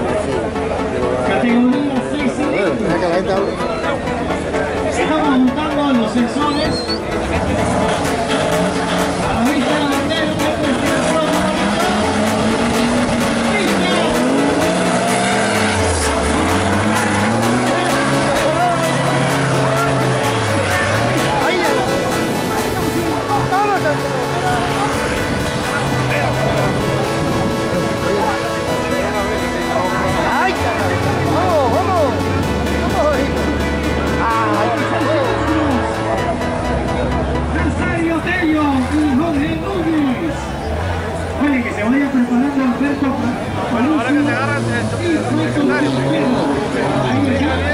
思うし。Thank you.